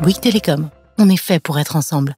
Bouygues Télécom, on est fait pour être ensemble.